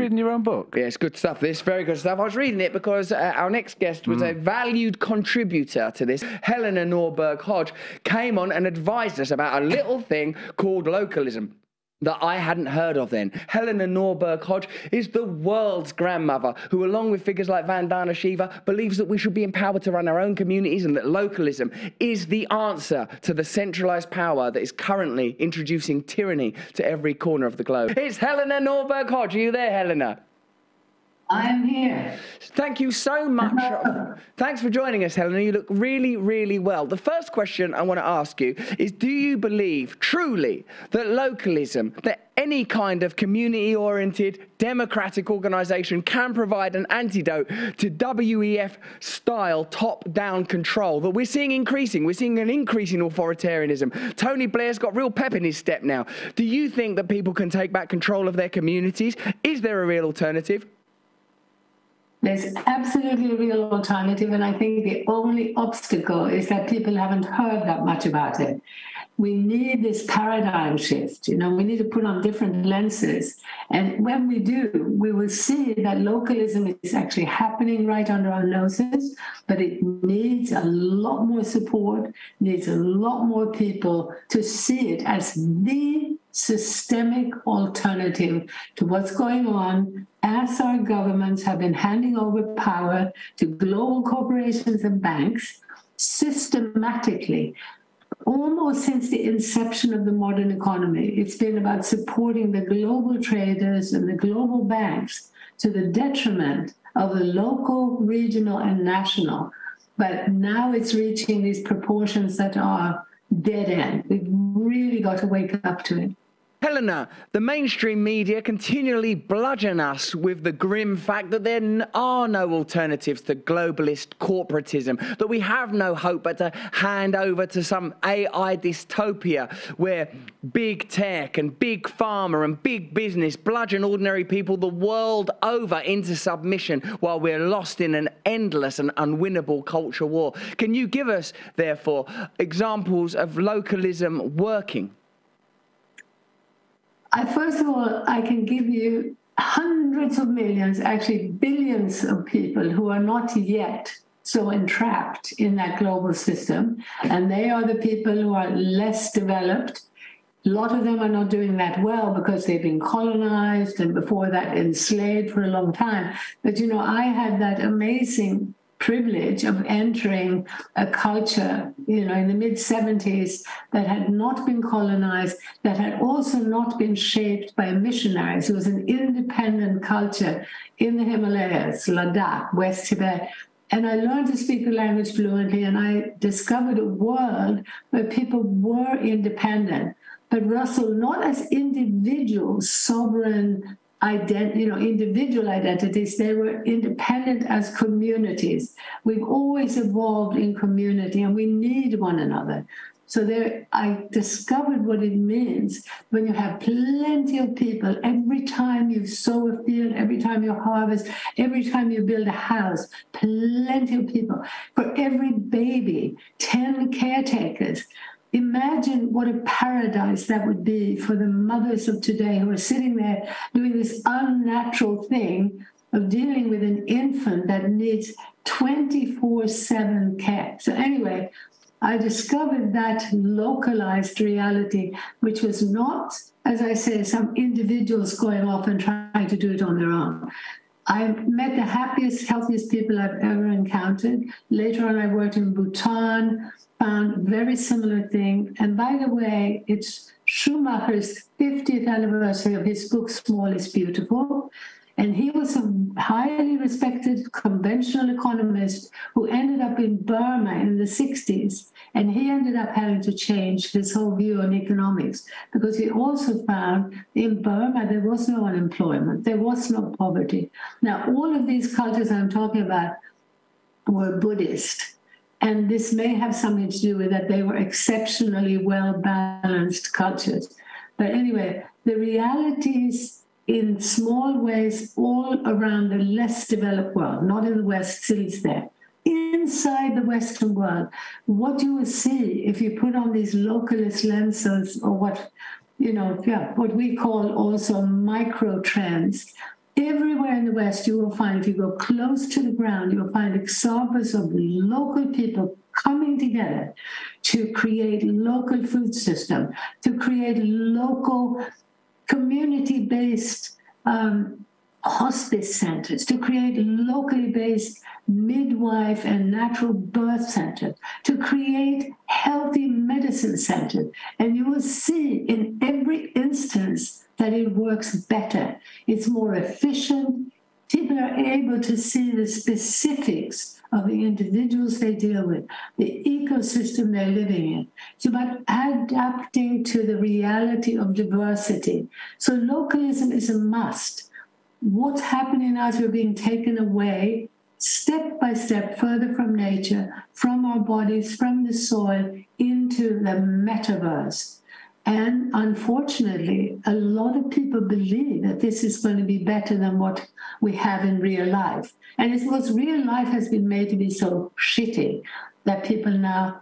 reading your own book? Yeah, it's good stuff. This very good stuff. I was reading it because uh, our next guest was mm. a valued contributor to this. Helena Norberg Hodge came on and advised us about a little thing called localism that I hadn't heard of then. Helena Norberg Hodge is the world's grandmother who, along with figures like Vandana Shiva, believes that we should be empowered to run our own communities and that localism is the answer to the centralized power that is currently introducing tyranny to every corner of the globe. It's Helena Norberg Hodge. Are you there, Helena? I am here. Thank you so much. Thanks for joining us, Helena. You look really, really well. The first question I want to ask you is Do you believe truly that localism, that any kind of community oriented democratic organization can provide an antidote to WEF style top down control that we're seeing increasing. We're seeing an increase in authoritarianism. Tony Blair's got real pep in his step now. Do you think that people can take back control of their communities? Is there a real alternative? There's absolutely a real alternative, and I think the only obstacle is that people haven't heard that much about it. We need this paradigm shift. You know, we need to put on different lenses. And when we do, we will see that localism is actually happening right under our noses, but it needs a lot more support, needs a lot more people to see it as the systemic alternative to what's going on as our governments have been handing over power to global corporations and banks systematically almost since the inception of the modern economy. It's been about supporting the global traders and the global banks to the detriment of the local regional and national. But now it's reaching these proportions that are dead end. We've really got to wake up to it Helena, the mainstream media continually bludgeon us with the grim fact that there are no alternatives to globalist corporatism, that we have no hope but to hand over to some AI dystopia where big tech and big pharma and big business bludgeon ordinary people the world over into submission while we're lost in an endless and unwinnable culture war. Can you give us, therefore, examples of localism working? I, first of all, I can give you hundreds of millions, actually billions of people who are not yet so entrapped in that global system. And they are the people who are less developed. A lot of them are not doing that well because they've been colonized and before that enslaved for a long time. But you know, I had that amazing privilege of entering a culture, you know, in the mid 70s that had not been colonized, that had also not been shaped by missionaries. It was an independent culture in the Himalayas, Ladakh, West Tibet. And I learned to speak the language fluently, and I discovered a world where people were independent. But Russell, not as individuals, sovereign ident- you know, individual identities. They were independent as communities. We've always evolved in community, and we need one another. So there, I discovered what it means when you have plenty of people. Every time you sow a field, every time you harvest, every time you build a house, plenty of people. For every baby, 10 caretakers. Imagine what a paradise that would be for the mothers of today who are sitting there doing this unnatural thing of dealing with an infant that needs 24 7 care. So, anyway, I discovered that localized reality, which was not, as I say, some individuals going off and trying to do it on their own. I met the happiest, healthiest people I've ever encountered. Later on, I worked in Bhutan, found very similar thing. And by the way, it's Schumacher's 50th anniversary of his book, Small is Beautiful. And he was a highly respected conventional economist who ended up in Burma in the 60s. And he ended up having to change his whole view on economics because he also found in Burma there was no unemployment, there was no poverty. Now, all of these cultures I'm talking about were Buddhist. And this may have something to do with that they were exceptionally well balanced cultures. But anyway, the realities in small ways all around the less developed world, not in the West, is there. Inside the Western world, what you will see if you put on these localist lenses or what, you know, yeah, what we call also micro trends, Everywhere in the West, you will find, if you go close to the ground, you'll find examples of local people coming together to create local food system, to create local community-based um, hospice centers, to create locally based midwife and natural birth centers, to create healthy medicine centers. And you will see in every instance that it works better. It's more efficient. People are able to see the specifics of the individuals they deal with, the ecosystem they're living in. It's about adapting to the reality of diversity. So localism is a must. What's happening as we're being taken away step by step further from nature, from our bodies, from the soil into the metaverse. And unfortunately, a lot of people believe that this is going to be better than what we have in real life. And it's because real life has been made to be so shitty that people now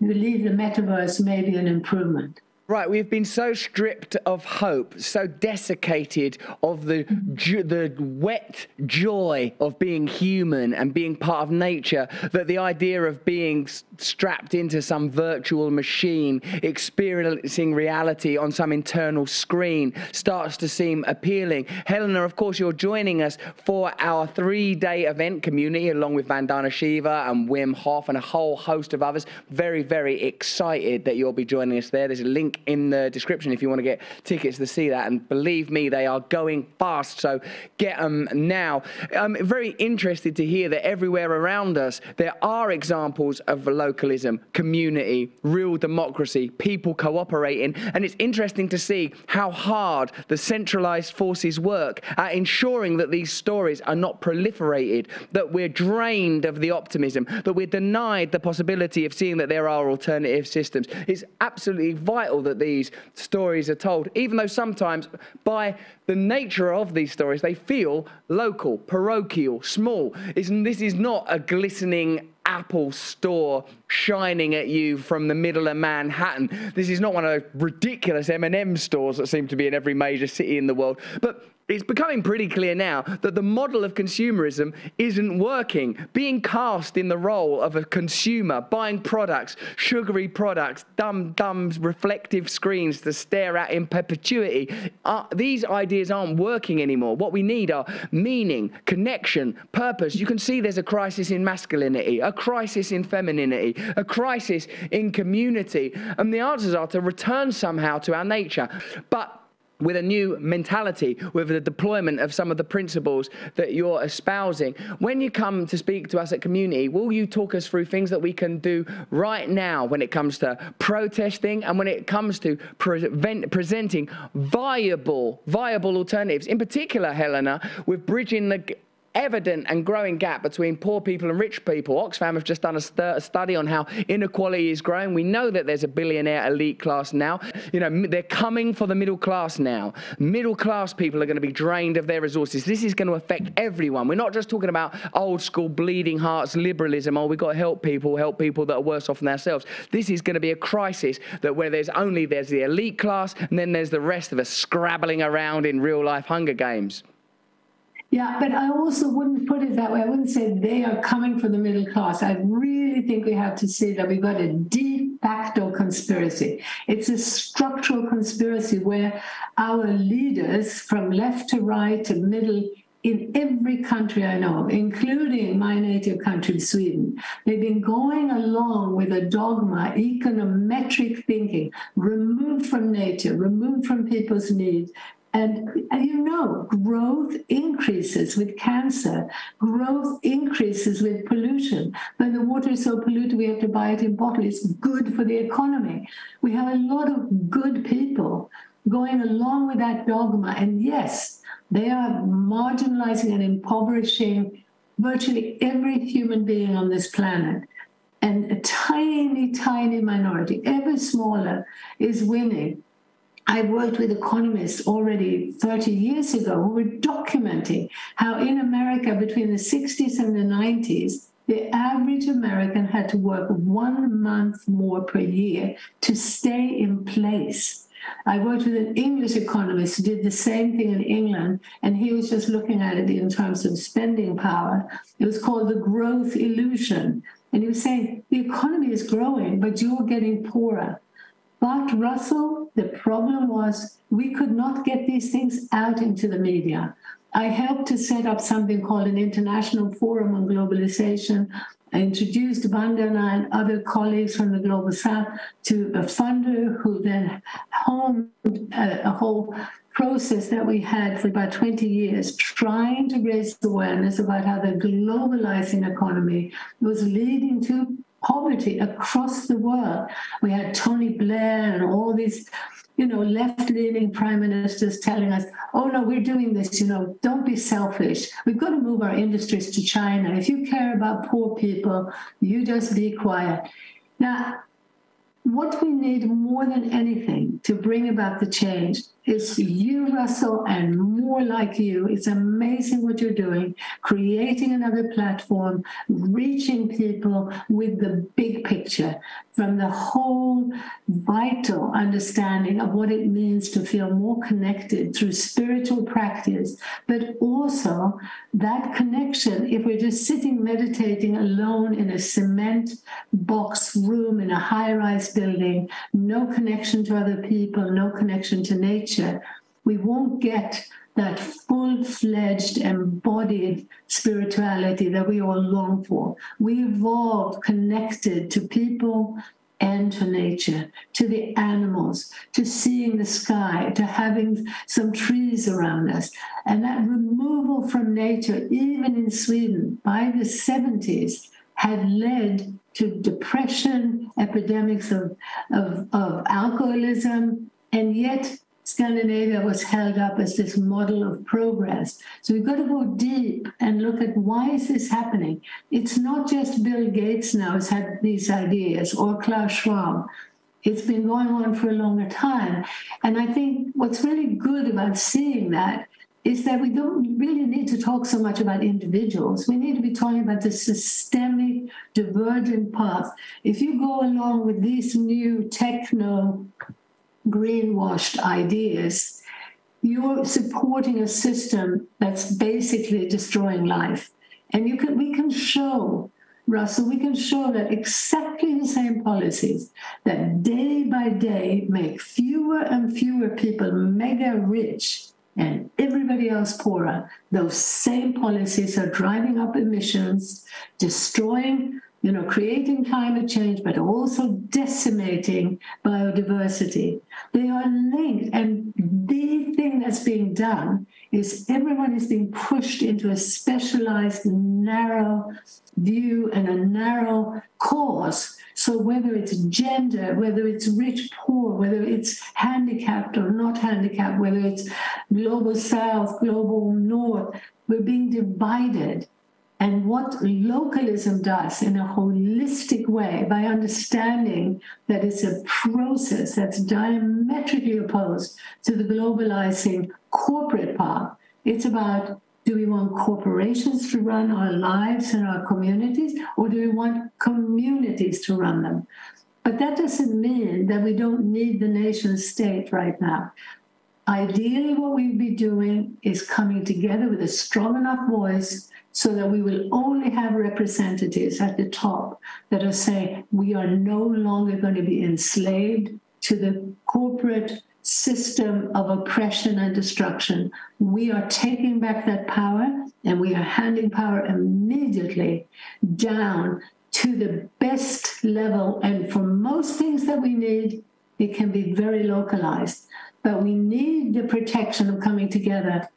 believe the metaverse may be an improvement. Right, we've been so stripped of hope, so desiccated of the the wet joy of being human and being part of nature that the idea of being strapped into some virtual machine, experiencing reality on some internal screen starts to seem appealing. Helena, of course, you're joining us for our three-day event community along with Vandana Shiva and Wim Hof and a whole host of others. Very, very excited that you'll be joining us there. There's a link in the description if you want to get tickets to see that. And believe me, they are going fast, so get them now. I'm very interested to hear that everywhere around us there are examples of localism, community, real democracy, people cooperating. And it's interesting to see how hard the centralized forces work at ensuring that these stories are not proliferated, that we're drained of the optimism, that we're denied the possibility of seeing that there are alternative systems. It's absolutely vital that these stories are told, even though sometimes by the nature of these stories, they feel local, parochial, small. this is not a glistening Apple store shining at you from the middle of Manhattan. This is not one of those ridiculous M&M stores that seem to be in every major city in the world. But it's becoming pretty clear now that the model of consumerism isn't working. Being cast in the role of a consumer, buying products, sugary products, dumb, dumb reflective screens to stare at in perpetuity, uh, these ideas aren't working anymore. What we need are meaning, connection, purpose. You can see there's a crisis in masculinity, a crisis in femininity, a crisis in community. And the answers are to return somehow to our nature. But with a new mentality, with the deployment of some of the principles that you're espousing. When you come to speak to us at community, will you talk us through things that we can do right now when it comes to protesting and when it comes to pre presenting viable, viable alternatives? In particular, Helena, with bridging the evident and growing gap between poor people and rich people. Oxfam have just done a, st- a, study on how inequality is growing. We know that there's a billionaire elite class now. You know, they're coming for the middle class now. Middle class people are going to be drained of their resources. This is going to affect everyone. We're not just talking about old school bleeding hearts liberalism. Oh, we've got to help people, help people that are worse off than ourselves. This is going to be a crisis that where there's only there's the elite class and then there's the rest of us scrabbling around in real life Hunger Games. Yeah, but I also wouldn't put it that way. I wouldn't say they are coming for the middle class. I really think we have to see that we've got a de facto conspiracy. It's a structural conspiracy where our leaders, from left to right to middle, in every country I know, including my native country, Sweden, they've been going along with a dogma, econometric thinking, removed from nature, removed from people's needs, and, and, you know, growth increases with cancer, growth increases with pollution. When the water is so polluted, we have to buy it in bottles. It's good for the economy. We have a lot of good people going along with that dogma. And yes, they are marginalizing and impoverishing virtually every human being on this planet. And a tiny, tiny minority, ever smaller, is winning I worked with economists already 30 years ago who were documenting how in America between the 60s and the 90s, the average American had to work one month more per year to stay in place. I worked with an English economist who did the same thing in England, and he was just looking at it in terms of spending power. It was called the growth illusion. And he was saying the economy is growing, but you're getting poorer. But Russell, the problem was we could not get these things out into the media. I helped to set up something called an International Forum on Globalization. I introduced Vandana and other colleagues from the Global South to a funder who then honed a, a whole process that we had for about 20 years, trying to raise awareness about how the globalizing economy was leading to poverty across the world. We had Tony Blair and all these, you know, left-leaning prime ministers telling us, "Oh no, we're doing this. You know, don't be selfish. We've got to move our industries to China. If you care about poor people, you just be quiet." Now, what we need more than anything to bring about the change is you, Russell, and more like you. It's amazing what you're doing, creating another platform, reaching people with the big picture from the whole vital understanding of what it means to feel more connected through spiritual practice, but also that connection. If we're just sitting meditating alone in a cement box room in a high rise building, no connection to other people, no connection to nature we won't get that full fledged, embodied spirituality that we all long for. We evolved connected to people and to nature, to the animals, to seeing the sky, to having some trees around us. And that removal from nature, even in Sweden, by the 70s, had led to depression, epidemics of, of, of alcoholism, and yet Scandinavia was held up as this model of progress. So we've got to go deep and look at why is this happening? It's not just Bill Gates now has had these ideas or Klaus Schwab. It's been going on for a longer time. And I think what's really good about seeing that is that we don't really need to talk so much about individuals. We need to be talking about the systemic divergent path. If you go along with these new techno greenwashed ideas, you're supporting a system that's basically destroying life. And you can, we can show, Russell, we can show that exactly the same policies that day by day make fewer and fewer people mega rich and everybody else poorer, those same policies are driving up emissions, destroying you know, creating climate change, but also decimating biodiversity. They are linked. And the thing that's being done is everyone is being pushed into a specialized, narrow view and a narrow cause. So whether it's gender, whether it's rich, poor, whether it's handicapped or not handicapped, whether it's global south, global north, we're being divided and what localism does in a holistic way by understanding that it's a process that's diametrically opposed to the globalizing corporate path. It's about do we want corporations to run our lives and our communities, or do we want communities to run them? But that doesn't mean that we don't need the nation state right now. Ideally, what we'd be doing is coming together with a strong enough voice so that we will only have representatives at the top that are saying we are no longer going to be enslaved to the corporate system of oppression and destruction. We are taking back that power and we are handing power immediately down to the best level. And for most things that we need, it can be very localized. But we need the protection of coming together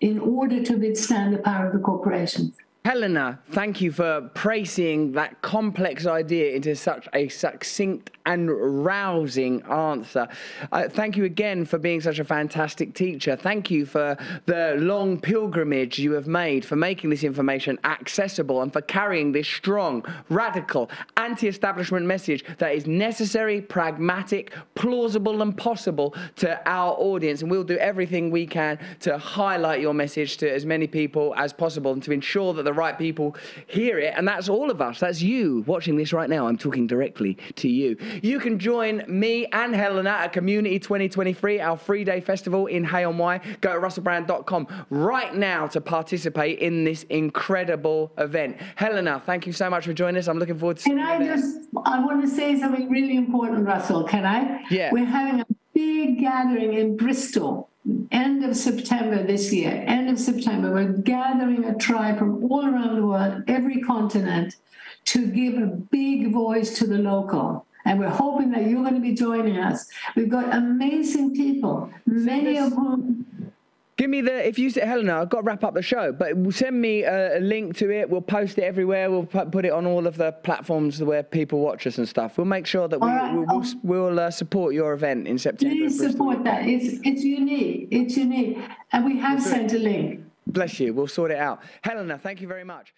in order to withstand the power of the corporations. Helena, thank you for praising that complex idea into such a succinct and rousing answer. Uh, thank you again for being such a fantastic teacher. Thank you for the long pilgrimage you have made, for making this information accessible, and for carrying this strong, radical, anti establishment message that is necessary, pragmatic, plausible, and possible to our audience. And we'll do everything we can to highlight your message to as many people as possible and to ensure that the the right people hear it, and that's all of us. That's you watching this right now. I'm talking directly to you. You can join me and Helena at Community 2023, our three day festival in Hay-on-Wye. Go to russellbrand.com right now to participate in this incredible event. Helena, thank you so much for joining us. I'm looking forward to Can I just, I want to say something really important, Russell. Can I? Yeah. We're having a big gathering in Bristol, end of September this year. End of September, we're gathering a tribe from all around the world, every continent, to give a big voice to the local. And we're hoping that you're going to be joining us. We've got amazing people, many of whom Give me the, if you say, Helena, I've got to wrap up the show, but send me a, a link to it. We'll post it everywhere. We'll pu- put it on all of the platforms where people watch us and stuff. We'll make sure that we, right. we'll, we'll, we'll uh, support your event in September. in please Bristol. support that. It's, it's unique. It's unique. And we have sent a link. Bless you. We'll sort it out. Helena, thank you very much.